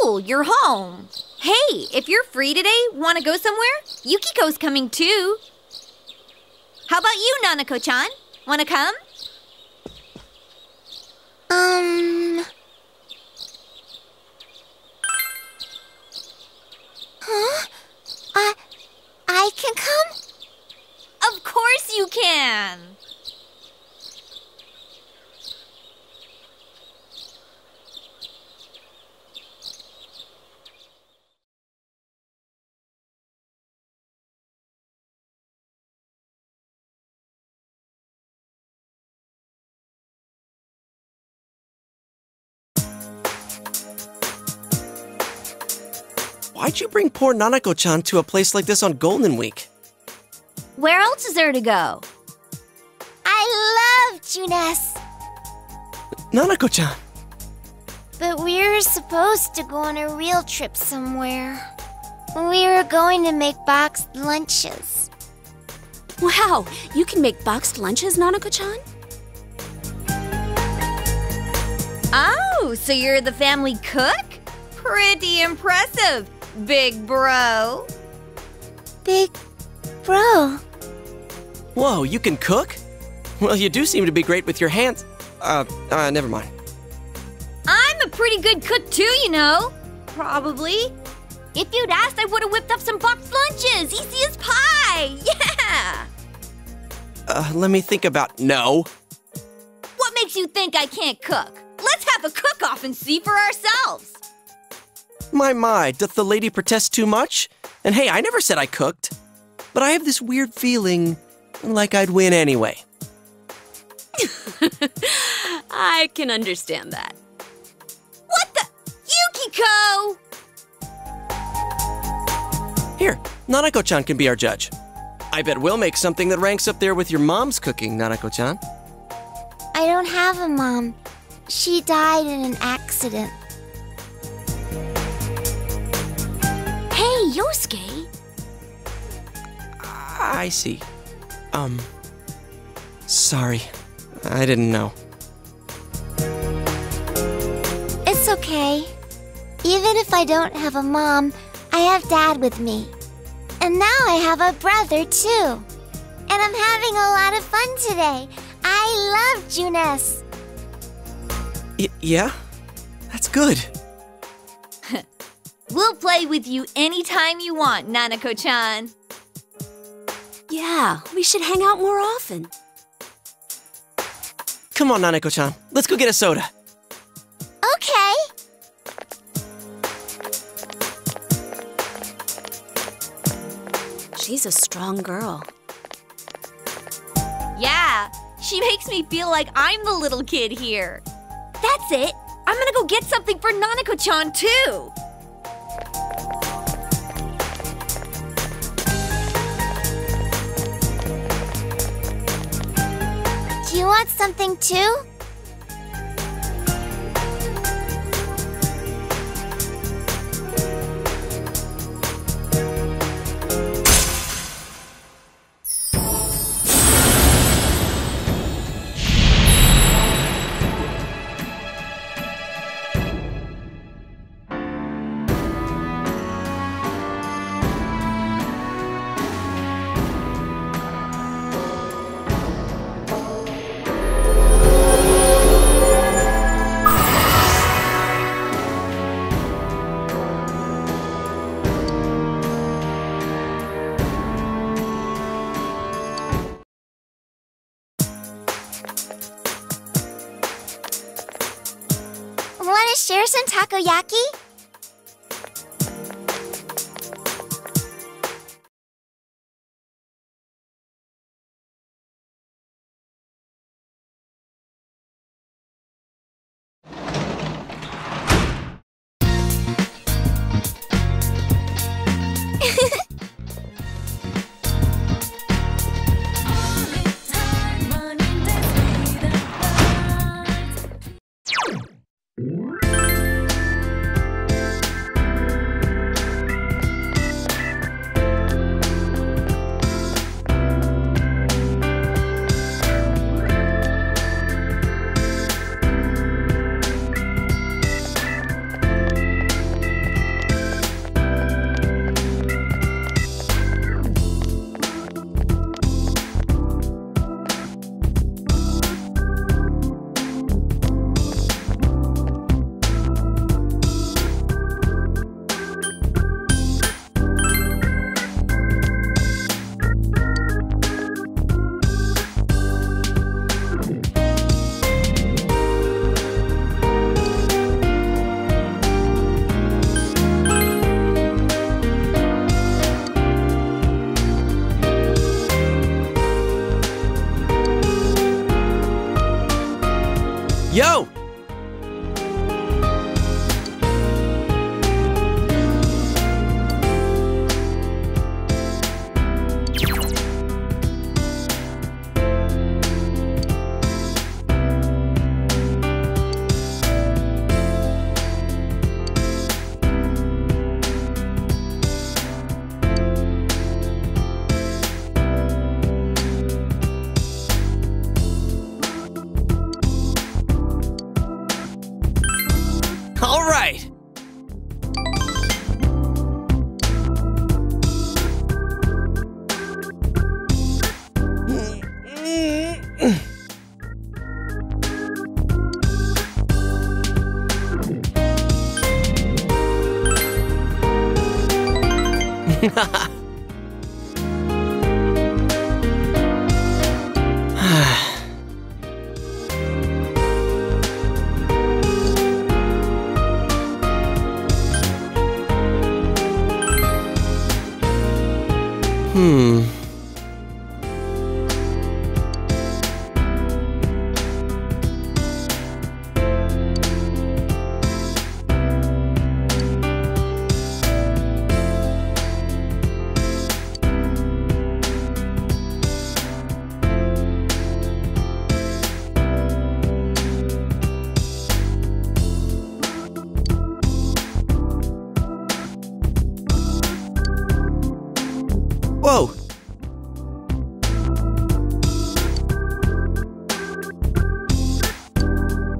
cool. You're home. Hey, if you're free today, want to go somewhere? Yukiko's coming too. How about you, Nanako-chan? Want to come? Um. Huh? I. I can come? Of course you can. Why'd you bring poor Nanako-chan to a place like this on Golden Week? Where else is there to go? I love Junes. Nanako-chan, But we were supposed to go on a real trip somewhere. We were going to make boxed lunches. Wow, you can make boxed lunches, Nanako-chan? Oh, so you're the family cook? Pretty impressive, big bro. Big bro. whoa, you can cook? Well, you do seem to be great with your hands. Uh, uh, never mind. I'm a pretty good cook too, you know. Probably. If you'd asked, I would have whipped up some boxed lunches. Easy as pie. Yeah. Uh, let me think about. No. What makes you think I can't cook? Let's have a cook off and see for ourselves. My, my, doth the lady protest too much? And hey, I never said I cooked. But I have this weird feeling like I'd win anyway. I can understand that. What the? Yukiko! Here, Nanako-chan can be our judge. I bet we'll make something that ranks up there with your mom's cooking, Nanako-chan. I don't have a mom. She died in an accident. Yosuke! I see. Um, sorry. I didn't know. It's okay. Even if I don't have a mom, I have dad with me. And now I have a brother too. And I'm having a lot of fun today. I love Junes. Y- yeah? That's good. We'll play with you anytime you want, Nanako-chan. Yeah, we should hang out more often. Come on, Nanako-chan. Let's go get a soda. Okay. She's a strong girl. Yeah, she makes me feel like I'm the little kid here. That's it. I'm gonna go get something for Nanako-chan too. Want something too? Taco takoyaki?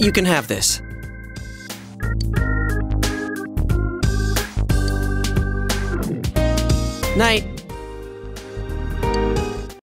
You can have this. Night.